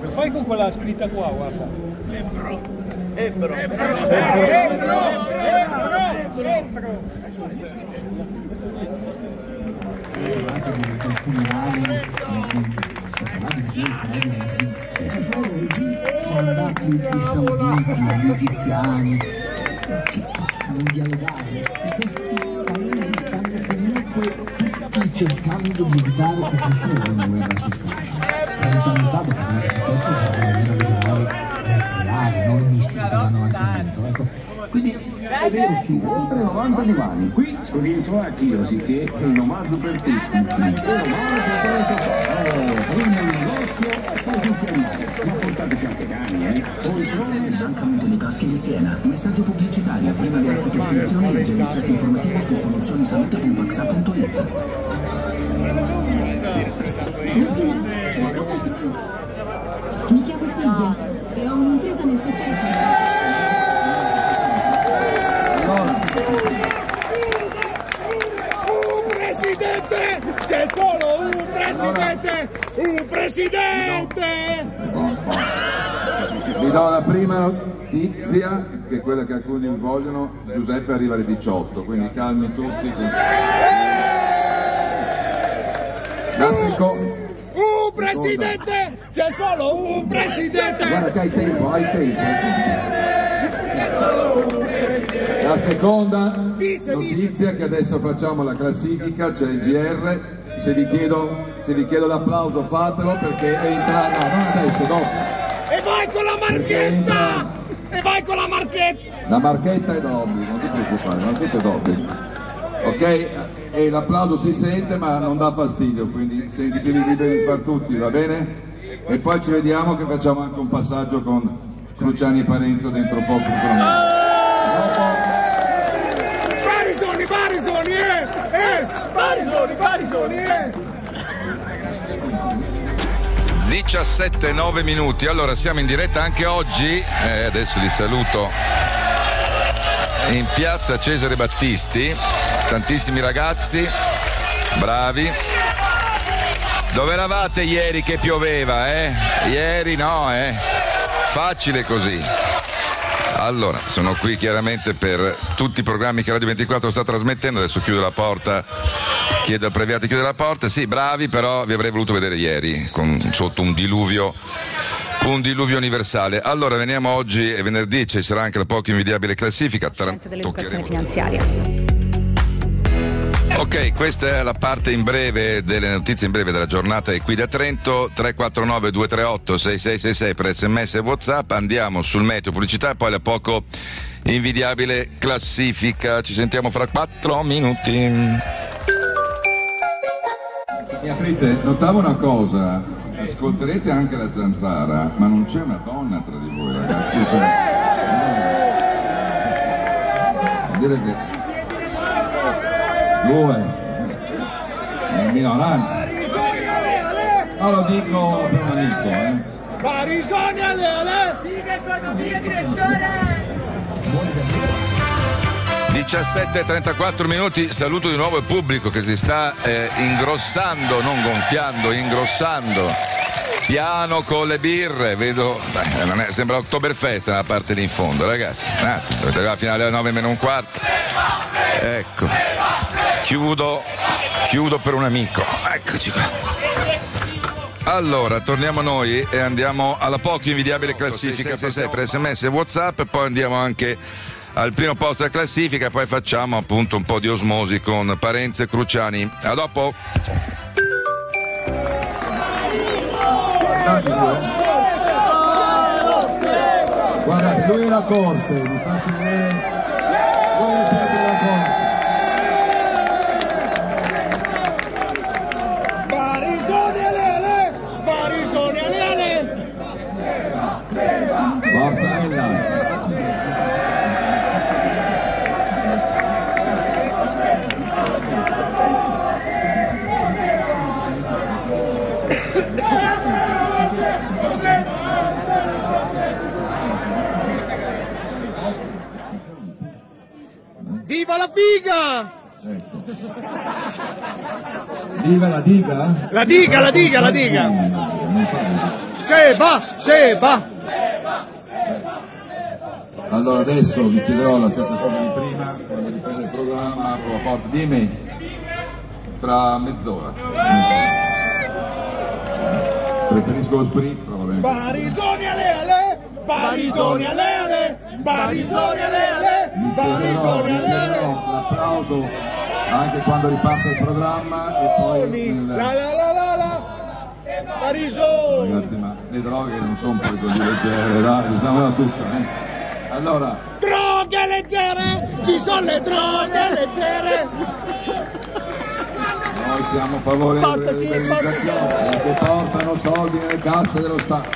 Lo fai con quella scritta qua, guarda. Ebro. eh, di Resi, cioè fuori Resi sono andati i sauditi, gli egiziani, dialogare e questi paesi stanno comunque tutti cercando di evitare che fosse una guerra su straccia. 30 anni fa, dopo quello che è successo, sarebbe almeno vedere reali, non missili che vanno avanti indietro. Ecco. Quindi è vero che oltre 90 divani, qui Scodinzo anch'io, sicché è un omaggio per tutti. Un omaggio per questo fa. Prima il negozio e poi tutti a mare. Ma portateci anche cani. Poltrone Stancamento dei caschi di Siena. Messaggio pubblicitario. Prima di essere iscrizione legge il ristretto informativo su soluzionisalute.paxa.it. Mi chiamo Silvia e ho un'impresa nel settore presidente! C'è solo un presidente! Un presidente! Vi do la prima notizia, che è quella che alcuni vogliono, Giuseppe arriva alle 18, quindi calmi tutti. Seconda, Un presidente! C'è solo un presidente! guarda che hai tempo, hai tempo. La seconda notizia che adesso facciamo la classifica, c'è il GR, se vi chiedo, se vi chiedo l'applauso fatelo perché entra, no, non adesso, dopo. E vai con la marchetta! E vai con la marchetta! La marchetta è d'obbligo, non ti preoccupare, la marchetta è d'obbligo. Ok? E l'applauso si sente ma non dà fastidio, quindi sentitevi liberi di far tutti, va bene? E poi ci vediamo che facciamo anche un passaggio con Cruciani e Parenzo dentro poco. Barisoni, Barisoni, eh! Eh! Barisoni, Barisoni, eh! 17 9 minuti. Allora siamo in diretta anche oggi. eh, adesso li saluto in piazza Cesare Battisti. Tantissimi ragazzi, bravi. Dove eravate ieri che pioveva, eh? Ieri no, eh? Facile così. Allora, sono qui chiaramente per tutti i programmi che Radio 24 sta trasmettendo. Adesso chiudo la porta, chiedo al Previati di chiudere la porta. Sì, bravi, però vi avrei voluto vedere ieri con, sotto un diluvio. Un diluvio universale. Allora, veniamo oggi e venerdì, ci sarà anche la poco invidiabile classifica. Tra- dell'educazione finanziaria. Ok, questa è la parte in breve delle notizie in breve della giornata e qui da Trento 349 238 6666 per sms e whatsapp andiamo sul meteo pubblicità e poi la poco invidiabile classifica ci sentiamo fra 4 minuti Mi aprite, notavo una cosa, ascolterete anche la zanzara, ma non c'è una donna tra di voi ragazzi. Cioè, dire che due in minoranza. Ma lo dico per un amico, eh. Barisoni, ale, ale! 17.34 minuti, saluto di nuovo il pubblico che si sta eh, ingrossando, non gonfiando, ingrossando. Piano con le birre, vedo, beh, non è- sembra Oktoberfest nella parte lì in fondo, ragazzi. Un attimo, arrivare fino alle 9 meno un quarto. Ecco, chiudo, chiudo per un amico. Eccoci qua. Allora, torniamo noi e andiamo alla poco invidiabile classifica 66 per sms e whatsapp, poi andiamo anche al primo posto della classifica, poi facciamo appunto un po' di osmosi con Parenze e Cruciani. A dopo! Guardate, lui è corte, vi faccio vedere. Voi siete la corte. Figa! Ecco. Diga la diga? La diga, la diga, la diga! Seba, Seba! Allora adesso vi chiederò la stessa cosa di prima, quando riprende il programma, apro la porta, dimmi, fra mezz'ora. Preferisco lo sprint, però va bene. Barisoni ale ale! Barisoni ale ale! Barisoni ale ale! L'applauso anche quando riparte il programma e poi nel- La la la la la! Barisoni! Ragazzi, ma le droghe non sono poi così leggere, dai, diciamola tutta. eh. Allora, Droghe leggere! Ci sono le droghe leggere! noi siamo a favore delle liberalizzazioni che portano soldi nelle casse dello Stato.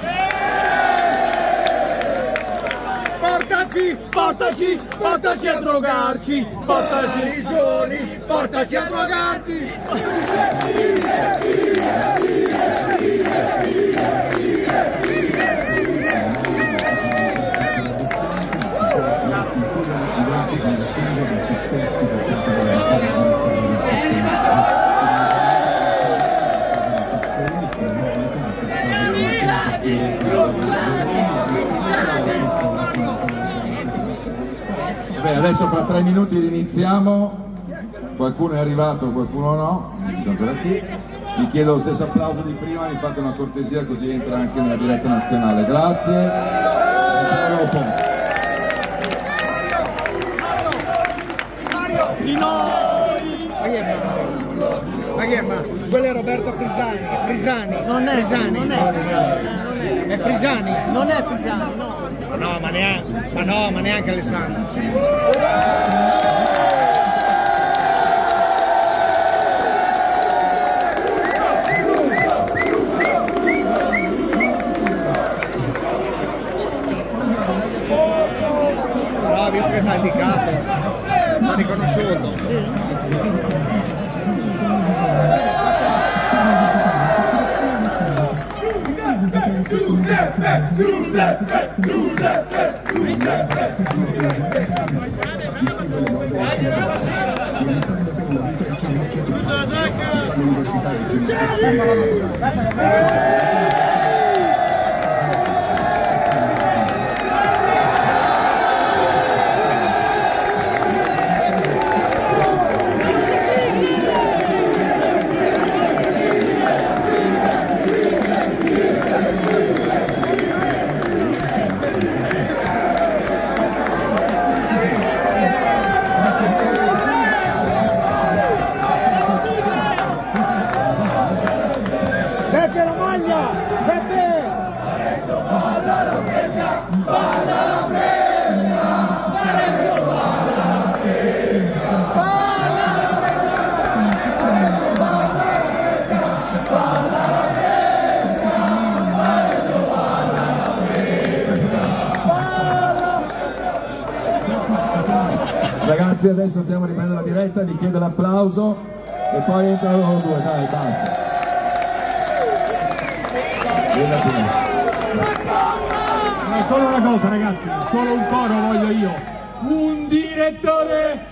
Portaci, portaci, portaci a drogarci! Portaci Barisoni, portaci a drogarci! Minuti riniziamo. Qualcuno è arrivato, qualcuno no. Vi chiedo lo stesso applauso di prima, mi fate una cortesia così entra anche nella diretta nazionale. Grazie. Ma che ma? Quello è Roberto Frisani, Frisani, Non è, Frisani. non è Frisani. È Frisani? Non è Frisani, no. Ma no, ma neanche, ma no, ma neanche Alessandro. Che t'ha indicato, t'ha riconosciuto. Beppe Ragazzi adesso stiamo riprendendo la diretta, vi chiedo l'applauso e poi entrano loro due, dai, basta. A. Ma solo una cosa ragazzi, solo un coro voglio io. Un direttore!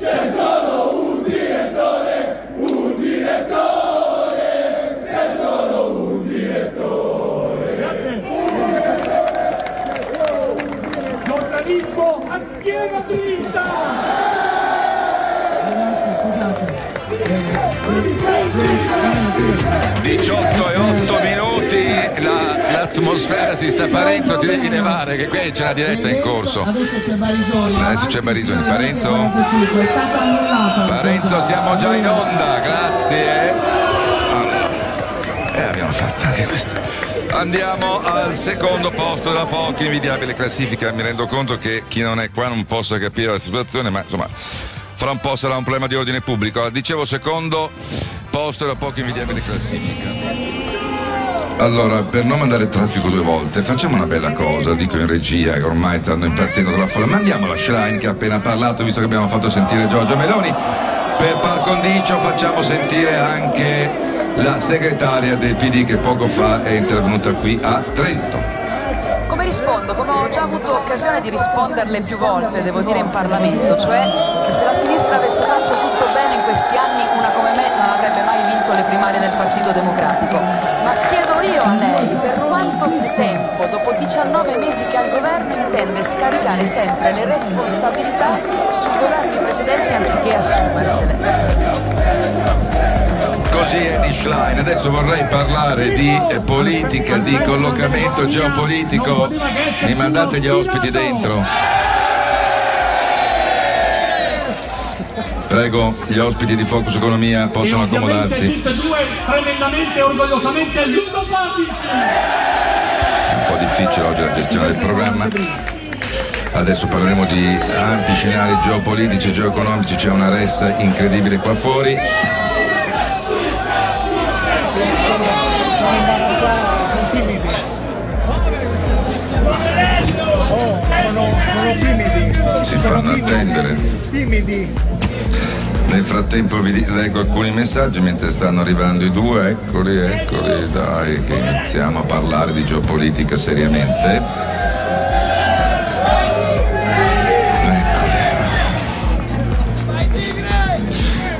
Giornalismo a schiena dritta! 18 e 8 minuti, la- l'atmosfera si sta Parenzo, ti devi levare che qui c'è una diretta in corso. Adesso c'è Barisoni. Parenzo? 45, è stato annullato. Parenzo siamo già in onda, grazie. E abbiamo fatto anche questa. Andiamo al secondo posto della poco invidiabile classifica. Mi rendo conto che chi non è qua non possa capire la situazione, ma insomma, fra un po' sarà un problema di ordine pubblico. Dicevo secondo posto della poco invidiabile classifica. Allora, per non mandare traffico due volte, facciamo una bella cosa, dico in regia, che ormai stanno impazzendo con la folla. Mandiamo la Schlein che ha appena parlato, visto che abbiamo fatto sentire Giorgio Meloni. Per par condicio facciamo sentire anche la segretaria del PD che poco fa è intervenuta qui a Trento. Rispondo come ho già avuto occasione di risponderle più volte, devo dire in Parlamento, cioè che se la sinistra avesse fatto tutto bene in questi anni, una come me non avrebbe mai vinto le primarie del Partito Democratico. Ma chiedo io a lei per quanto tempo, dopo 19 mesi che al governo, intende scaricare sempre le responsabilità sui governi precedenti anziché assumersele. Così è di Schlein. Adesso vorrei parlare di eh, politica, di collocamento geopolitico. Mi mandate gli ospiti dentro. Prego, gli ospiti di Focus Economia possono accomodarsi. Tutte e due tremendamente e orgogliosamente Ludo Babic. un po' difficile oggi la gestione del programma. Adesso parleremo di ampi scenari geopolitici e geoeconomici, c'è una ressa incredibile qua fuori. Fanno attendere. Timidi. Nel frattempo vi leggo alcuni messaggi mentre stanno arrivando i due, eccoli, eccoli, dai, che iniziamo a parlare di geopolitica seriamente.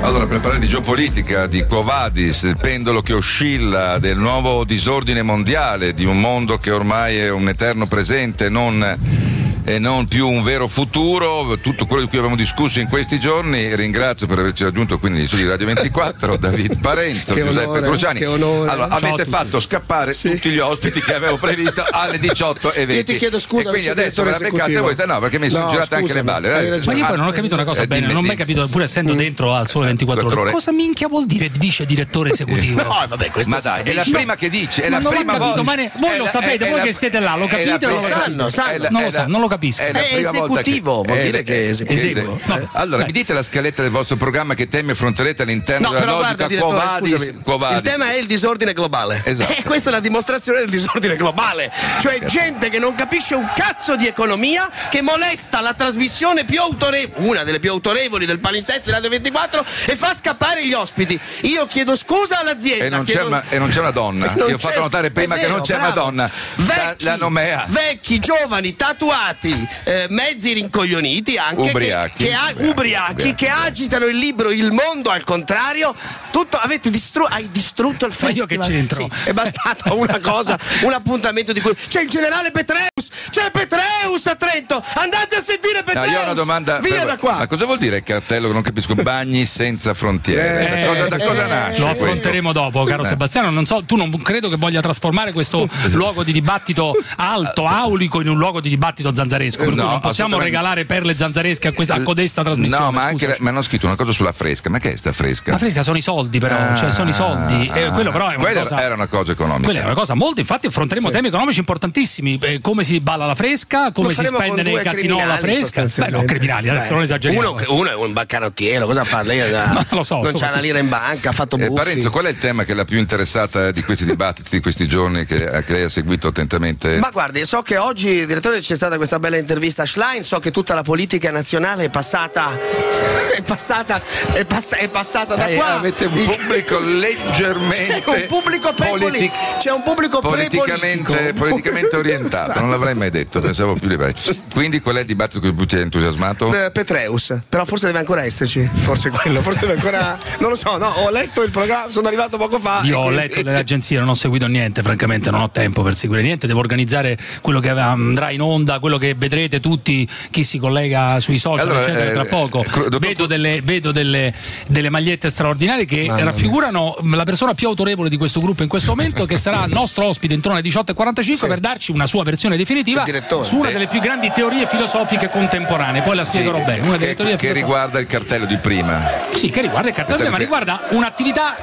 Allora, per parlare di geopolitica, di Quo Vadis, del pendolo che oscilla, del nuovo disordine mondiale, di un mondo che ormai è un eterno presente, non e non più un vero futuro, tutto quello di cui abbiamo discusso in questi giorni. Ringrazio per averci raggiunto quindi negli studi di Radio 24, David Parenzo, Che Giuseppe onore, Cruciani. che onore. Allora, Ciao avete fatto scappare tutti gli ospiti che avevo previsto alle 18 e 20. Io ti chiedo scusa, E quindi adesso ve la beccate voi, no, perché mi sono No, girate anche le balle. eh. Ma io poi non ho capito una cosa Eh, bene, dimmi, non ho mai capito, pur essendo dentro al sole 24 ore, ore. cosa minchia vuol dire vice direttore esecutivo? No, vabbè, ma dai, è la prima che dici, è la prima volta. voi lo sapete, voi che siete là, lo capite o lo? Sanno, sanno. Non lo so, la- non lo capisco. È, la È prima volta esecutivo, vuol è- dire che è esecutivo. Eseguo. Eh. Allora, mi dite la scaletta del vostro programma che temi affronterete all'interno No, della però logica guarda, Quo direttore, Vadis, scusami. Quo Vadis. Il tema è il disordine globale. Esatto. E questa è la dimostrazione del disordine globale. Cioè, gente che non capisce un cazzo di economia, che molesta la trasmissione più autorevole, una delle più autorevoli del palinsesto di Radio 24, e fa scappare gli ospiti. Io chiedo scusa all'azienda. E non, c'è chiedo- una, e non c'è una donna. Non Io ho fatto c'è- notare prima che vero, non c'è bravo. una donna. Vecchi, La, la nomea. vecchi, giovani, tatuati, eh, mezzi rincoglioniti anche che- Ubriachi. che, ha- Ubriachi, ubriachi, ubriachi. che agitano il libro Il mondo al contrario. Tutto avete distru- hai distrutto il Ma io festival. che c'entro? Sì, è bastata una cosa, un appuntamento di cui c'è il generale Petreus, c'è Petreus a Trento. Andate a sentire No, Petreus. io ho una domanda. Via per- da qua. Ma cosa vuol dire il cartello che non capisco? Bagni senza frontiere. Eh, da cosa, da cosa eh, nasce? Lo affronteremo dopo, caro Eh. Sebastiano. Non so, tu non credo che voglia trasformare questo luogo di dibattito alto, aulico, in un luogo di dibattito zanzaresco. No, non possiamo regalare perle zanzaresche a, questa, a codesta trasmissione. No, ma anche scusaci. mi hanno scritto una cosa sulla fresca. Ma che è sta fresca? La fresca sono i soldi, però, cioè sono i soldi. Eh, quello però è una Quella cosa. era una cosa economica. Quella è una cosa molto, infatti affronteremo temi economici importantissimi, eh, come si balla la fresca, come si spende nei due casinò la criminali, fresca. Beh, no, criminali, adesso Beh, non esageriamo. Uno, uno è un bancarottiero, cosa fa? Lei da- lo so, non so c'ha una lira in banca, ha fatto Eh, buffi. Parenzo, qual è il tema che l'ha più interessata di questi dibattiti di questi giorni che, che lei ha seguito attentamente? Ma guardi, so che oggi, direttore, c'è stata questa bella intervista a Schlein, so che tutta la politica nazionale è passata. è passata. è, pass- è passata da Eh, qua. avete un pubblico leggermente C'è un pubblico politic- c'è un pubblico politicamente, politicamente orientato, non l'avrei mai detto, pensavo più liberale. Quindi qual è il dibattito che più ti ha entusiasmato? Eh, Petreus, però forse deve ancora esserci, forse quello, forse deve ancora. Non lo so, no, ho letto il programma, sono arrivato poco fa. Io ho quindi- letto delle agenzie, non ho seguito niente, francamente non ho tempo per seguire niente, devo organizzare quello che andrà in onda, quello che vedrete tutti, chi si collega sui social, Allora, eccetera, eh, tra poco. cro- dottor- Vedo, delle, vedo delle- delle magliette straordinarie che Mamma mia. raffigurano la persona più autorevole di questo gruppo in questo momento, che sarà nostro ospite intorno alle 18.45 per darci una sua versione definitiva direttore. su una delle più grandi teorie filosofiche contemporanee. Poi la spiegherò Sì, bene. Una delle che, teorie che riguarda il cartello di prima. Sì, che riguarda il cartello, ma riguarda un'attività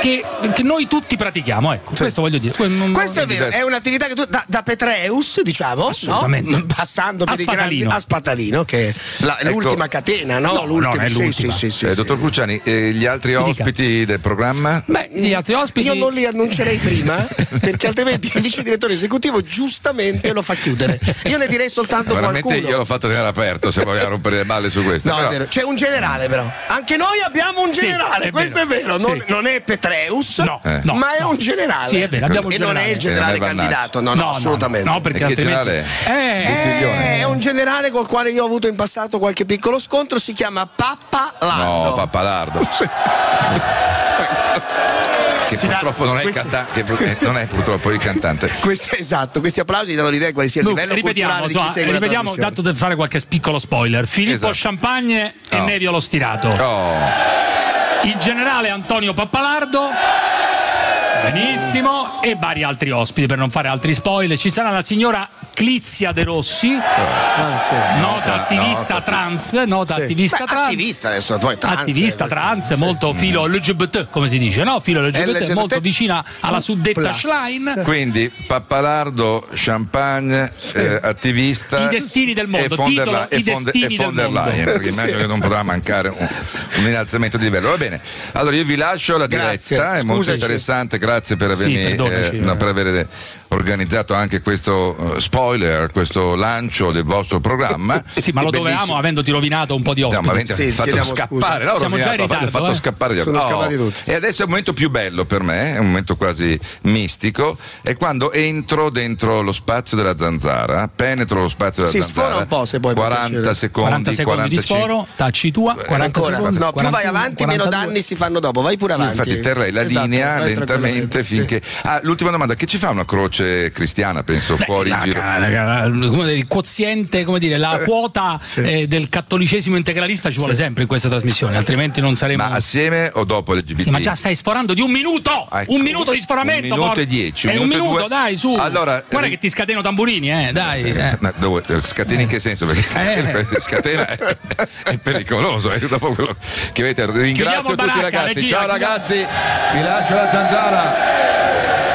che, che noi tutti pratichiamo. Ecco, questo voglio dire. Que- non- Questo è vero, è un'attività che tu da, da Petreus, diciamo, Assolutamente. no? passando per A i grandi Spatalino. a Spatalino, che è la- Ecco. l'ultima catena, no? No, l'ultima, non è sì, l'ultima. sì, sì, sì, Eh, sì. dottor Cruciani, eh, gli altri dica. ospiti del programma? Beh, gli altri ospiti. Io non li annuncerei prima, perché altrimenti il vice direttore esecutivo giustamente lo fa chiudere. Io ne direi soltanto Veramente qualcuno. io l'ho fatto tenere aperto se vogliamo rompere le balle su questo. No, Però- è vero. C'è un generale, però. Anche noi abbiamo un Sì, generale. questo è vero, non, Sì. non è Petreus, No, Eh. no, ma è no. un generale. Sì, è vero, abbiamo un e non è il generale è candidato, no, no, No, no, assolutamente. no, perché altrimenti- generale Eh, Eh, È un generale col quale io ho avuto in passato qualche piccolo scontro, si chiama Pappa Lardo. No, Pappalardo. che purtroppo non è, il questo- canta- che eh, non è purtroppo il cantante. Questo, esatto, questi applausi danno l'idea di quale sia il Dunque, livello ripetiamo, culturale di chi la ripetiamo tanto per fare qualche piccolo spoiler. Filippo Esatto. Champagne e Oh. Nevio lo stirato. Oh, Il generale Antonio Pappalardo. Benissimo, e vari altri ospiti per non fare altri spoiler. Ci sarà la signora Clizia De Rossi, Ah, sì. nota attivista nota. trans, nota Sì. attivista Beh, trans. attivista adesso, poi trans, attivista eh, trans, molto filo LGBT, come si dice, no? Filo LGBT, LGBT molto vicina alla suddetta plus. Schlein. quindi Pappalardo, Champagne, eh, attivista. I destini del mondo, e von der, titolo, e I von der- destini e von der del mondo. Leyen, perché immagino che non potrà mancare un, un innalzamento di livello. Va bene, allora io vi lascio la Grazie, diretta, è molto scusaci. interessante, grazie per avermi Sì, eh, no, eh. per aver organizzato anche questo eh, spoiler, questo lancio del vostro programma. Sì, ma lo Bellissimo. dovevamo avendoti rovinato un po' di No, ospiti. ma avete Sì, fatto scappare, no, Siamo già in ritardo, fatto eh. scappare gli Sono No. scappati tutti. E adesso è il momento più bello per me, è un momento quasi mistico, è quando entro dentro lo spazio della zanzara, penetro lo spazio della Sì, zanzara. sfora un po', se puoi, per 40 piacere. secondi, 40 secondi di 45. sforo, tacci tua, 40 Ancora. secondi. No, più vai 41, avanti, meno 42. danni si fanno dopo. Vai pure Io avanti. infatti terrei la Esatto, linea lentamente finché. Ah, l'ultima domanda: che ci fa una croce cristiana? Penso Beh, fuori la- in giro. la- la- come dire, il quoziente, come dire, la quota eh, del cattolicesimo integralista ci vuole sempre in questa trasmissione, altrimenti non saremo. Ma assieme o dopo LGBT? Sì, ma già stai sforando di un minuto! Ah, ecco. Un minuto di sforamento! Un minuto porca- e dieci, un Eh, un minuto e minuto, dai, su! Allora, Guarda ri- che ti scateno tamburini, eh, dai! eh. Ma dove, scateni in che senso? Perché Eh. scatena è, è pericoloso. eh, dopo quello che avete. Ringrazio Chiudiamo tutti i baracca, ragazzi. regia, Ciao ragazzi, vi lascio la zanzara.